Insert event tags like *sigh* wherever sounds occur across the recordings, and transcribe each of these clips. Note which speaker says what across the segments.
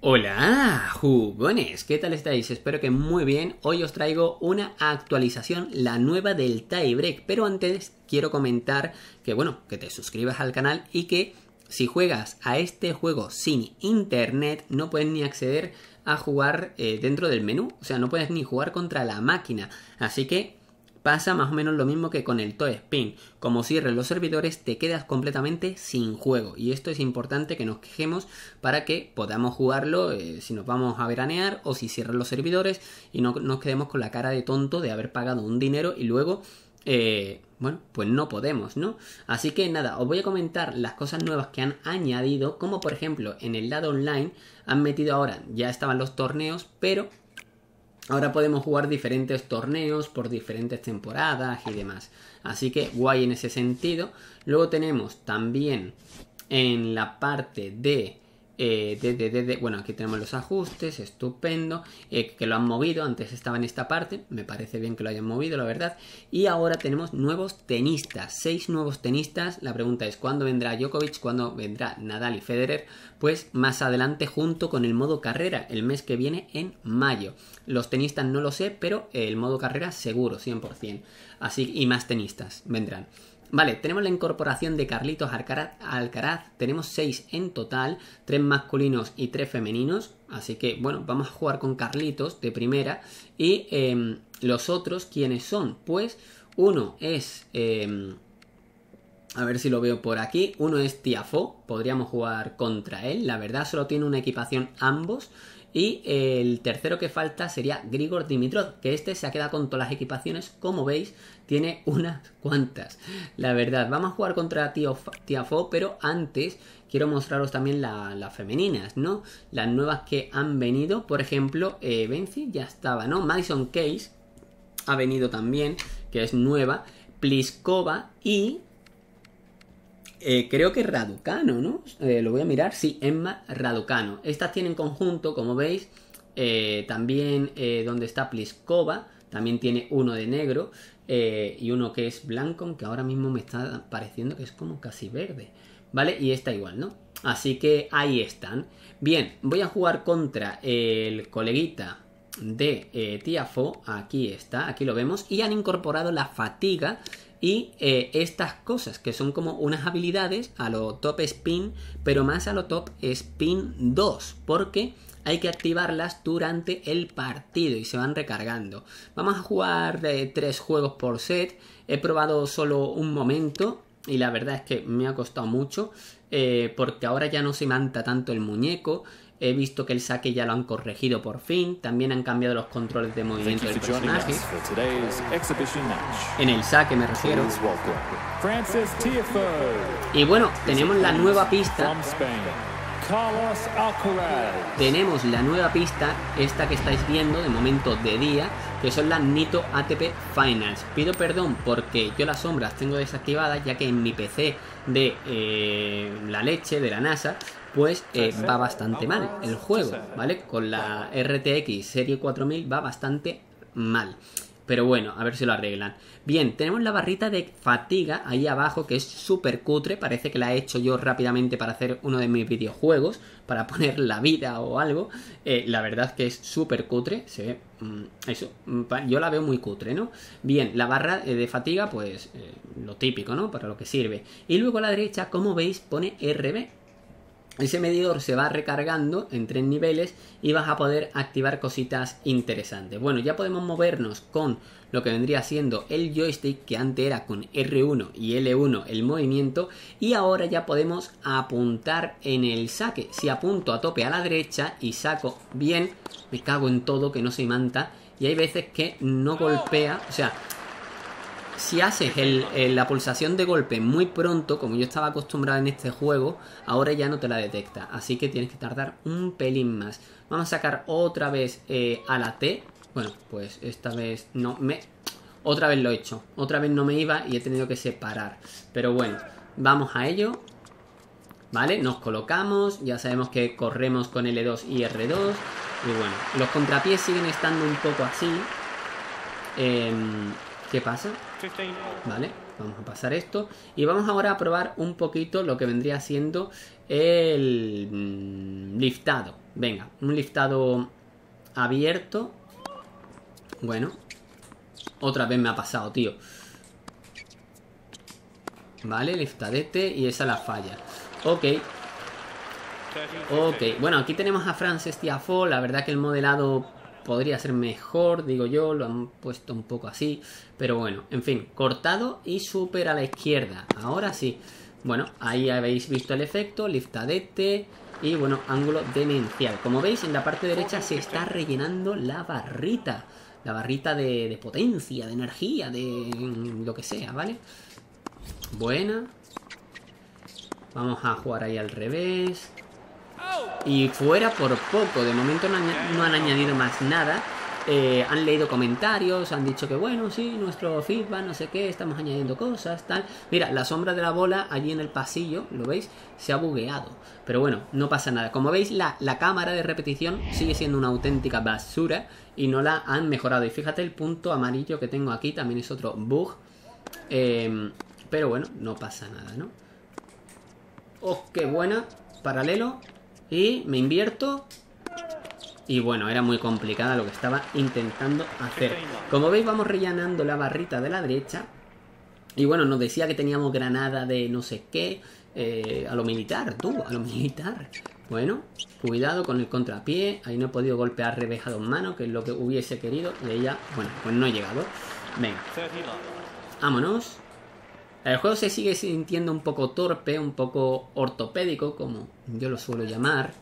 Speaker 1: Hola, jugones, ¿qué tal estáis? Espero que muy bien. Hoy os traigo una actualización, la nueva del tiebreak, pero antes quiero comentar que bueno, que te suscribas al canal y que si juegas a este juego sin internet no puedes ni acceder a jugar eh, dentro del menú, o sea, no puedes ni jugar contra la máquina. Así que pasa más o menos lo mismo que con el Toe Spin. Como cierres los servidores, te quedas completamente sin juego. Y esto es importante que nos quejemos para que podamos jugarlo eh, si nos vamos a veranear o si cierran los servidores y no nos quedemos con la cara de tonto de haber pagado un dinero y luego eh, bueno, pues no podemos, ¿no? Así que nada, os voy a comentar las cosas nuevas que han añadido, como por ejemplo en el lado online han metido ahora, ya estaban los torneos, pero ahora podemos jugar diferentes torneos por diferentes temporadas y demás. Así que guay en ese sentido. Luego tenemos también en la parte de eh, bueno, aquí tenemos los ajustes, estupendo, eh, que lo han movido, antes estaba en esta parte, me parece bien que lo hayan movido, la verdad, y ahora tenemos nuevos tenistas, seis nuevos tenistas, la pregunta es, ¿cuándo vendrá Djokovic? ¿Cuándo vendrá Nadal y Federer? Pues más adelante junto con el modo carrera, el mes que viene en mayo. Los tenistas no lo sé, pero el modo carrera seguro, 100%. Así, y más tenistas vendrán. Vale, tenemos la incorporación de Carlitos Alcaraz, tenemos 6 en total, 3 masculinos y 3 femeninos, así que bueno, vamos a jugar con Carlitos de primera y em, los otros, ¿quiénes son? Pues uno es... Em, a ver si lo veo por aquí. Uno es Tiafo, podríamos jugar contra él. La verdad, solo tiene una equipación ambos. Y el tercero que falta sería Grigor Dimitrov, que este se ha quedado con todas las equipaciones, como veis, tiene unas cuantas. La verdad, vamos a jugar contra Tiafo, pero antes quiero mostraros también las femeninas, ¿no? Las nuevas que han venido, por ejemplo, eh, ya estaba, ¿no? Madison Case ha venido también, que es nueva, Pliskova y eh, creo que Raducano, ¿no? Eh, lo voy a mirar. Sí, Emma Raducano. Estas tienen conjunto, como veis. Eh, también donde está Pliskova. También tiene uno de negro. y uno que es blanco, que ahora mismo me está pareciendo que es como casi verde. ¿Vale? Y está igual, ¿no? Así que ahí están. Bien, voy a jugar contra el coleguita de Tiafo. Aquí está, aquí lo vemos. Y han incorporado la fatiga y eh, estas cosas que son como unas habilidades a lo top spin, pero más a lo top spin 2, porque hay que activarlas durante el partido y se van recargando. Vamos a jugar eh, tres juegos por set. He probado solo un momento y la verdad es que me ha costado mucho eh, porque ahora ya no se manta tanto el muñeco. He visto que el saque ya lo han corregido por fin. También han cambiado los controles de movimiento del personaje. En el saque me refiero. Y bueno, tenemos la nueva pista. Tenemos la nueva pista, esta que estáis viendo de momento de día, que son las Nito ATP Finals. Pido perdón porque yo las sombras tengo desactivadas, ya que en mi PC de eh, la leche de la NASA pues eh, va bastante mal el juego, ¿vale? Con la RTX serie 4000 va bastante mal. Pero bueno, a ver si lo arreglan. Bien, tenemos la barrita de fatiga ahí abajo que es súper cutre. Parece que la he hecho yo rápidamente para hacer uno de mis videojuegos. Para *laughs* poner la vida o algo. Eh, la verdad que es súper cutre. Se ve... Mm, eso, mm, yo la veo muy cutre, ¿no? Bien, la barra eh, de fatiga, pues lo típico, ¿no? Para lo que sirve. Y luego a la derecha, como veis, pone RB ese medidor se va recargando en tres niveles y vas a poder activar cositas interesantes. Bueno, ya podemos movernos con lo que vendría siendo el joystick que antes era con R1 y L1 el movimiento y ahora ya podemos apuntar en el saque. Si apunto a tope a la derecha y saco bien, me cago en todo que no se manta y hay veces que no golpea, o sea, si haces la pulsación de golpe muy pronto, como yo estaba acostumbrado en este juego, ahora ya no te la detecta. Así que tienes que tardar un pelín más. Vamos a sacar otra vez eh, a la T. Bueno, pues esta vez no me... Otra vez lo he hecho. Otra vez no me iba y he tenido que separar. Pero bueno, vamos a ello. ¿Vale? Nos colocamos. Ya sabemos que corremos con L2 y R2. Y bueno, los contrapiés siguen estando un poco así. Eh, ¿Qué pasa? Vale, vamos a pasar esto. Y vamos ahora a probar un poquito lo que vendría siendo el mm, liftado. Venga, un liftado abierto. Bueno. Otra vez me ha pasado, tío. Vale, liftadete y esa la falla. Ok. Ok, bueno, aquí tenemos a Frances Tiafoe. La verdad que el modelado podría ser mejor, digo yo. Lo han puesto un poco así. Pero bueno, en fin, cortado y súper a la izquierda. Ahora sí. Bueno, ahí habéis visto el efecto, liftadete y bueno, ángulo demencial. Como veis, en la parte derecha se está rellenando la barrita. La barrita de, de potencia, de energía, de lo que sea, ¿vale? Buena. Vamos a jugar ahí al revés. Y fuera por poco. De momento no han, añadido más nada. Eh, han leído comentarios, han dicho que bueno, sí, nuestro feedback, no sé qué, estamos añadiendo cosas, tal. Mira, la sombra de la bola allí en el pasillo, ¿lo veis? Se ha bugueado. Pero bueno, no pasa nada. Como veis, la, la cámara de repetición sigue siendo una auténtica basura y no la han mejorado. Y fíjate el punto amarillo que tengo aquí, también es otro bug. Eh, pero bueno, no pasa nada, ¿no? ¡Oh, qué buena! Paralelo. Y me invierto. Y bueno, era muy complicada lo que estaba intentando hacer. Como veis, vamos rellenando la barrita de la derecha. Y bueno, nos decía que teníamos granada de no sé qué. Eh, a lo militar, tú, a lo *laughs* militar. Bueno, cuidado con el contrapié. Ahí no he podido golpear revés a dos manos, que es lo que hubiese querido. Y ella, bueno, pues no he llegado. Venga. Vámonos. El juego se sigue sintiendo un poco torpe, un poco ortopédico, como yo lo suelo llamar.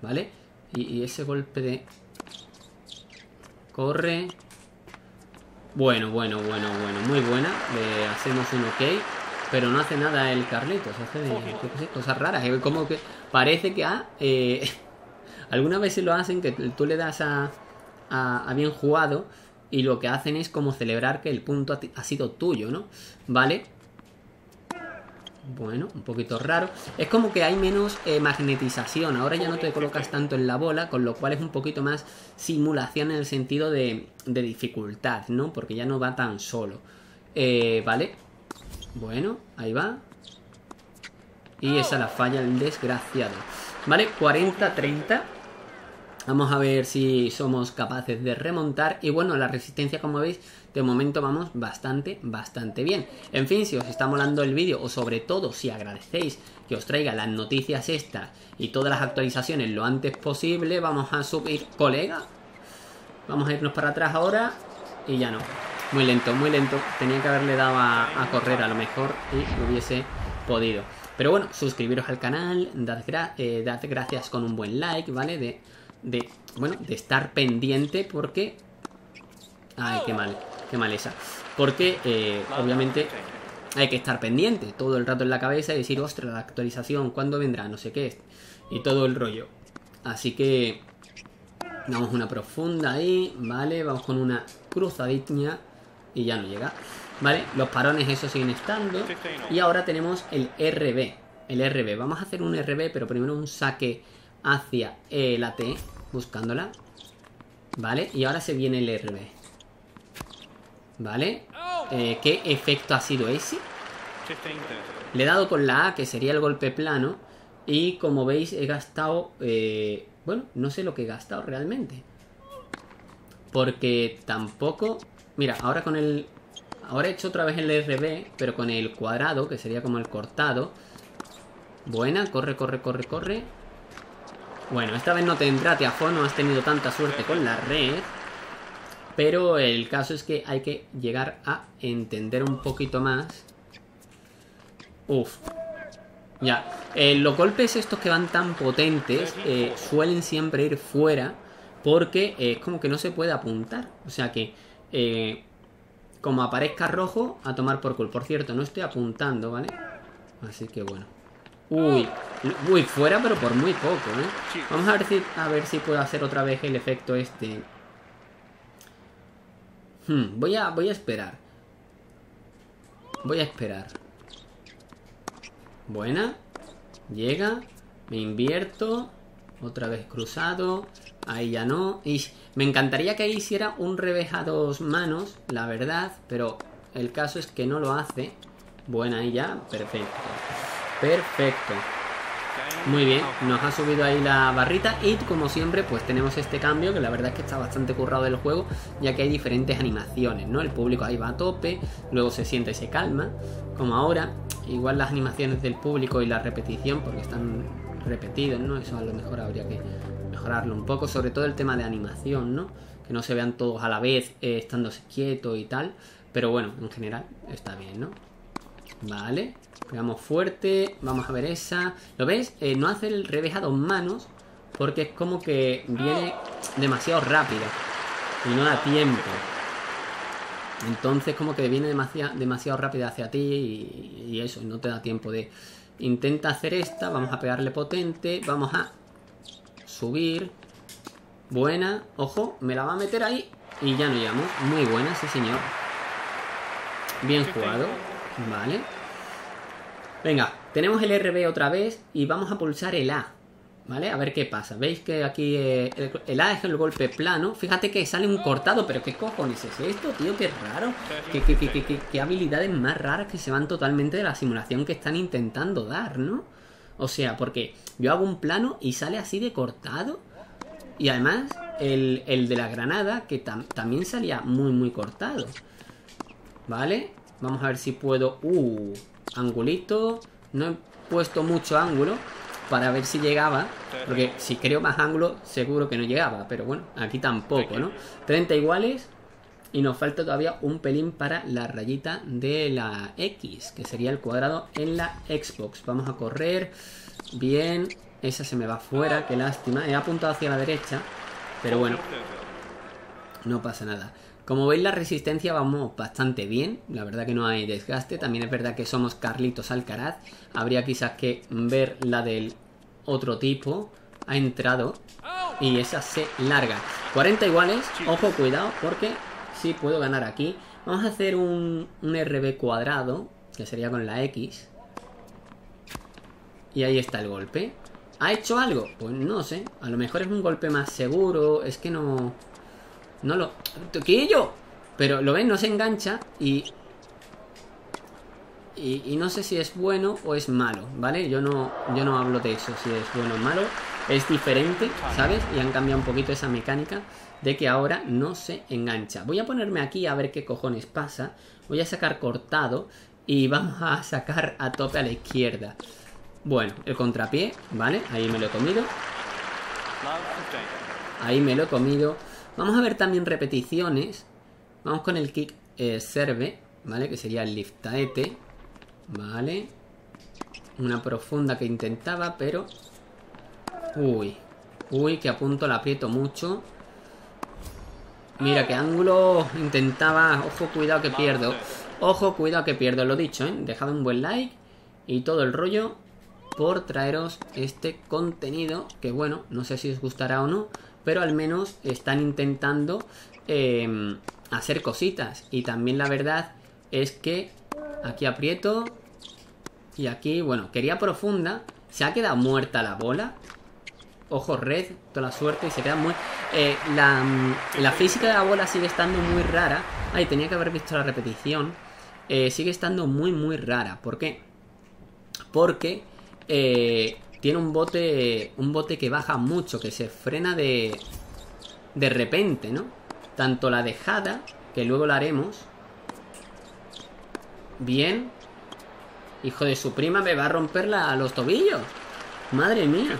Speaker 1: ¿Vale? Y, ese golpe de... Corre. Bueno, bueno, bueno, bueno. Muy buena. Le hacemos un ok. Pero no hace nada el Carlitos. Hace cosas raras. Como que parece que ha... Eh, *laughs* algunas veces lo hacen que tú le das a, a bien jugado y lo que hacen es como celebrar que el punto ha sido tuyo, ¿no? ¿Vale? Bueno, un poquito raro. Es como que hay menos eh, magnetización. Ahora ya no te colocas tanto en la bola, con lo cual es un poquito más simulación en el sentido de, dificultad, ¿no? Porque ya no va tan solo. Eh, ¿Vale? Bueno, ahí va. Y esa la falla el desgraciado. ¿Vale? 40-30. Vamos a ver si somos capaces de remontar. Y bueno, la resistencia, como veis, de momento vamos bastante, bastante bien. En fin, si os está molando el vídeo, o sobre todo si agradecéis que os traiga las noticias estas y todas las actualizaciones lo antes posible, vamos a subir... Colega, vamos a irnos para atrás ahora y ya no. Muy lento, muy lento. Tenía que haberle dado a, correr a lo mejor y hubiese podido. Pero bueno, suscribiros al canal, dad, eh, dad gracias con un buen like, ¿vale? De de, bueno, de estar pendiente porque... Ay, qué mal, qué mal esa. Porque, eh, obviamente, hay que estar pendiente todo el rato en la cabeza y decir, ostras, la actualización, ¿cuándo vendrá? No sé qué. Y todo el rollo. Así que... Damos una profunda ahí, ¿vale? Vamos con una cruzadita y ya no llega. ¿Vale? Los parones esos siguen estando. Y ahora tenemos el RB. El RB. Vamos a hacer un RB, pero primero un saque hacia la T, buscándola. ¿Vale? Y ahora se viene el RB. ¿Vale? Eh, ¿Qué efecto ha sido ese? Le he dado con la A, que sería el golpe plano. Y como veis, he gastado... Eh, bueno, no sé lo que he gastado realmente. Porque tampoco... Mira, ahora con el... Ahora he hecho otra vez el RB, pero con el cuadrado, que sería como el cortado. Buena, corre, corre, corre, corre. Bueno, esta vez no te entra Tiafo, no has tenido tanta suerte con la red. Pero el caso es que hay que llegar a entender un poquito más. Uf. Ya. Eh, los golpes estos que van tan potentes eh, suelen siempre ir fuera porque eh, es como que no se puede apuntar. O sea que como aparezca rojo, a tomar por culo. Por cierto, no estoy apuntando, ¿vale? Así que bueno. Uy, uy, fuera pero por muy poco, ¿eh? Vamos a ver si, a ver si puedo hacer otra vez el efecto este. Hmm, voy, a, voy a esperar. Voy a esperar. Buena. Llega. Me invierto. Otra vez cruzado. Ahí ya no. Y me encantaría que hiciera un revés a dos manos, la verdad. Pero el caso es que no lo hace. Buena ahí ya. Perfecto. Perfecto. Muy bien, nos ha subido ahí la barrita y como siempre pues tenemos este cambio que la verdad es que está bastante currado del juego ya que hay diferentes animaciones, ¿no? El público ahí va a tope, luego se siente y se calma, como ahora, igual las animaciones del público y la repetición porque están repetidos, ¿no? Eso a lo mejor habría que mejorarlo un poco, sobre todo el tema de animación, ¿no? Que no se vean todos a la vez eh, estándose quietos y tal, pero bueno, en general está bien, ¿no? Vale, pegamos fuerte, vamos a ver esa. ¿Lo ves? Eh, no hace el revés a dos manos porque es como que viene demasiado rápido y no da tiempo. Entonces como que viene demasiado, demasiado rápido hacia ti y, y eso, no te da tiempo de... Intenta hacer esta, vamos a pegarle potente, vamos a subir. Buena, ojo, me la va a meter ahí y ya no llegamos. Muy buena, sí señor. Bien jugado. Vale. Venga, tenemos el RB otra vez y vamos a pulsar el A. ¿Vale? A ver qué pasa. ¿Veis que aquí eh, el, A es el golpe plano? Fíjate que sale un cortado, pero ¿qué cojones es esto, tío? Qué raro. ¿Qué, qué, qué, habilidades más raras que se van totalmente de la simulación que están intentando dar, ¿no? O sea, porque yo hago un plano y sale así de cortado. Y además, el, el de la granada, que también salía muy, muy cortado. ¿Vale? Vamos a ver si puedo... Uh, angulito. No he puesto mucho ángulo para ver si llegaba. Porque si creo más ángulo, seguro que no llegaba. Pero bueno, aquí tampoco, ¿no? 30 iguales. Y nos falta todavía un pelín para la rayita de la X, que sería el cuadrado en la Xbox. Vamos a correr. Bien. Esa se me va fuera, qué lástima. He apuntado hacia la derecha. Pero bueno. No pasa nada. Como veis la resistencia vamos bastante bien, la verdad que no hay desgaste, también es verdad que somos Carlitos Alcaraz, habría quizás que ver la del otro tipo, ha entrado y esa se larga. 40 iguales, ojo cuidado porque sí puedo ganar aquí. Vamos a hacer un, un RB cuadrado, que sería con la X. Y ahí está el golpe. ¿Ha hecho algo? Pues no sé. A lo mejor es un golpe más seguro. Es que no... No lo... ¡Toquillo! Pero lo ven, no se engancha y... y... no sé si es bueno o es malo, ¿vale? Yo no, yo no hablo de eso, si es bueno o malo. Es diferente, ¿sabes? Y han cambiado un poquito esa mecánica de que ahora no se engancha. Voy a ponerme aquí a ver qué cojones pasa. Voy a sacar cortado y *laughs* vamos a sacar a tope a la izquierda. Bueno, el contrapié, ¿vale? Ahí me lo he comido. Ahí me lo he comido. Vamos a ver también repeticiones. Vamos con el kick eh, serve, ¿vale? Que sería el liftaete, ¿vale? Una profunda que intentaba, pero... Uy, uy, que a punto la aprieto mucho. Mira qué ángulo intentaba... Ojo, cuidado que pierdo. Ojo, cuidado que pierdo, lo dicho, ¿eh? Dejad un buen like y todo el rollo por traeros este contenido que bueno, no sé si os gustará o no, pero al menos están intentando em, hacer cositas. Y también la verdad es que aquí aprieto y aquí, bueno, quería profunda. Se ha quedado muerta la bola. Ojo, red, toda la suerte y se queda muy... Eh, la, la, física de la bola sigue estando muy rara. Ay, tenía que haber visto la repetición. Eh, sigue estando muy, muy rara. ¿Por qué? Porque eh, tiene un bote, un bote que baja mucho, que se frena de, de repente, ¿no? Tanto la dejada, que luego la haremos. Bien. Hijo de su prima me va a romper a los tobillos. Madre mía.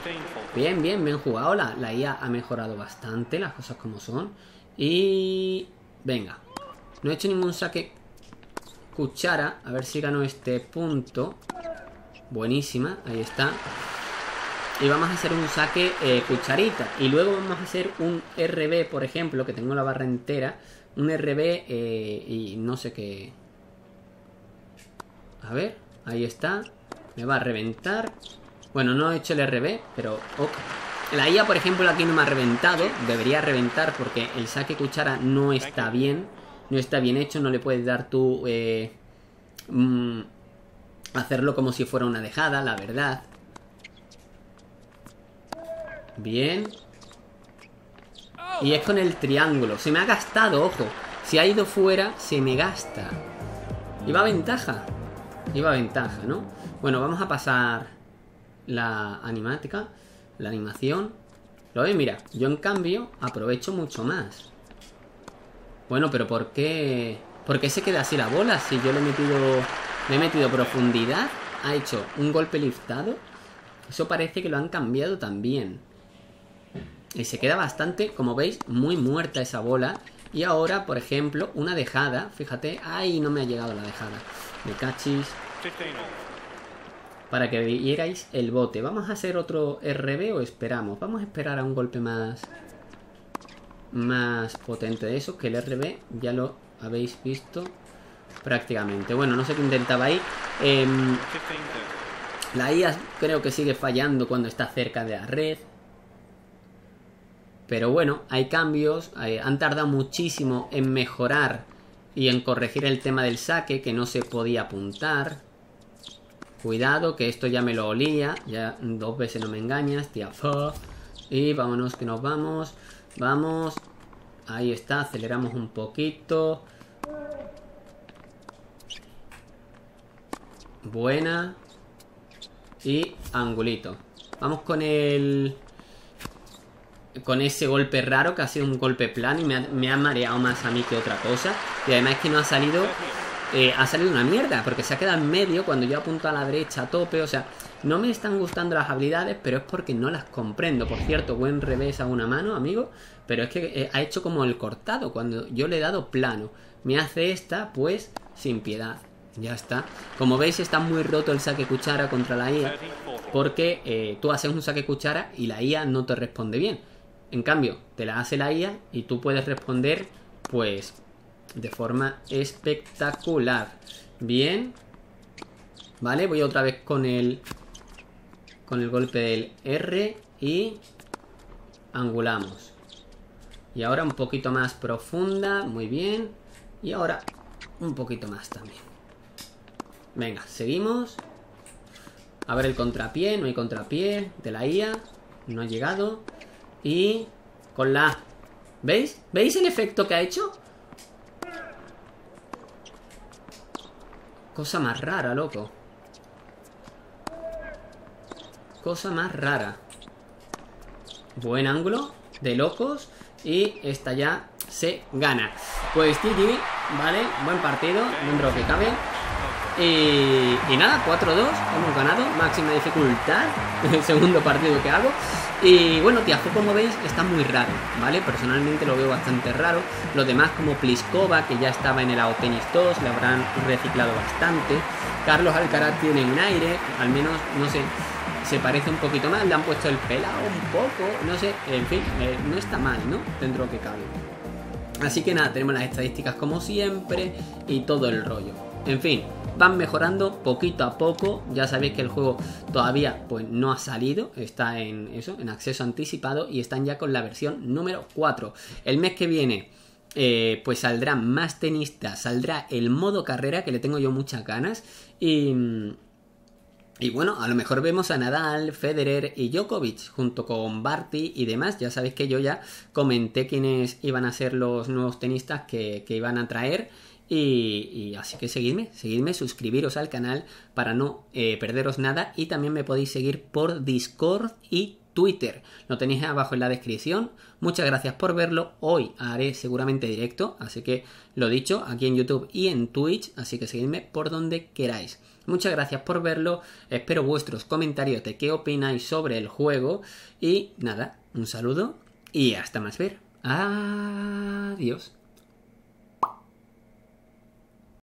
Speaker 1: Bien, bien, bien jugado. La, la IA ha mejorado bastante, las cosas como son. Y... Venga. No he hecho ningún saque cuchara. A ver si gano este punto. Buenísima, ahí está y vamos a hacer un saque eh, cucharita. Y luego vamos a hacer un RB por ejemplo que tengo la barra entera un RB eh, y no sé qué. A ver ahí está. Me va a reventar. Bueno no he hecho el RB pero la IA por ejemplo aquí no me ha reventado. Debería reventar porque el saque cuchara no está bien. No está bien hecho no le puedes dar tú eh, mm, hacerlo como si fuera una dejada la verdad Bien. Y es con el triángulo. Se me ha gastado, ojo. Si ha ido fuera, se me gasta. Iba a ventaja. Iba a ventaja, ¿no? Bueno, vamos a pasar la animática, la animación. ¿Lo ves? Mira, yo en cambio aprovecho mucho más. Bueno, pero ¿por qué? ¿Por qué se queda así la bola? Si yo le he metido, le he metido profundidad, ha hecho un golpe liftado. Eso parece que lo han cambiado también. Y se queda bastante, como veis, muy muerta esa bola. Y ahora, por ejemplo, una dejada. Fíjate, ay, no me ha llegado la dejada. Me cachis. Para que vierais el bote. ¿Vamos a hacer otro RB o esperamos? Vamos a esperar a un golpe más... Más potente de eso. Que el RB ya lo habéis visto prácticamente. Bueno, no sé qué intentaba ahí. Em, la IA creo que sigue fallando cuando está cerca de la red. Pero bueno, hay cambios, han tardado muchísimo en mejorar y en corregir el tema del saque, que no se podía apuntar. Cuidado, que esto ya me lo olía, ya dos veces no me engañas, tía. Y vámonos que nos vamos, vamos. Ahí está, aceleramos un poquito. Buena. Y angulito. Vamos con el con ese golpe raro que ha sido un golpe plano y me ha, mareado más a mí que otra cosa. Y además es que no ha salido, eh, ha salido una mierda, porque se ha quedado en medio cuando yo apunto a la derecha a tope. O sea, no me están gustando las habilidades, pero es porque no las comprendo. Por cierto, buen revés a una mano, amigo. Pero es que eh, ha hecho como el cortado cuando yo le he dado plano. Me hace esta, pues, sin piedad. Ya está. Como veis está muy roto el saque cuchara contra la IA. Porque eh, tú haces un saque cuchara y la IA no te responde bien. En cambio, te la hace la IA y tú puedes responder, pues, de forma espectacular. Bien. Vale, voy otra vez con el, con el golpe del R y angulamos. Y ahora un poquito más profunda, muy bien. Y ahora un poquito más también. Venga, seguimos. A ver el contrapié, no hay contrapié de la IA. No ha llegado. Y con la ¿Veis? ¿Veis el efecto que ha hecho? Cosa más rara, loco. Cosa más rara. Buen ángulo de locos. Y esta ya se gana. Pues GG, ¿vale? Buen partido, dentro que cabe. Y, y nada, 4-2, hemos ganado, máxima dificultad, *laughs* el segundo partido que hago. Y bueno, Tiago, como veis, está muy raro, ¿vale? Personalmente lo veo bastante raro. Los demás, como Pliskova, que ya estaba en el Tenis 2, le habrán reciclado bastante. Carlos Alcaraz tiene un aire, al menos, no sé, se parece un poquito más. Le han puesto el pelado un poco, no sé, en fin, eh, no está mal, ¿no? Dentro que cabe. Así que nada, tenemos las estadísticas como siempre y todo el rollo. En fin, van mejorando poquito a poco. Ya sabéis que el juego todavía pues no ha salido, está en eso, en acceso anticipado y están ya con la versión número 4. El mes que viene eh, pues saldrán más tenistas, saldrá el modo carrera que le tengo yo muchas ganas y y bueno, a lo mejor vemos a Nadal, Federer y Djokovic junto con Barty y demás. Ya sabéis que yo ya comenté quiénes iban a ser los nuevos tenistas que, que iban a traer. Y, así que seguidme, seguidme, suscribiros al canal para no eh, perderos nada y también me podéis seguir por Discord y Twitter. Lo tenéis abajo en la descripción. Muchas gracias por verlo. Hoy haré seguramente directo, así que lo dicho, aquí en YouTube y en Twitch, así que seguidme por donde queráis. Muchas gracias por verlo. Espero vuestros comentarios de qué opináis sobre el juego y nada, un saludo y hasta más ver. Adiós.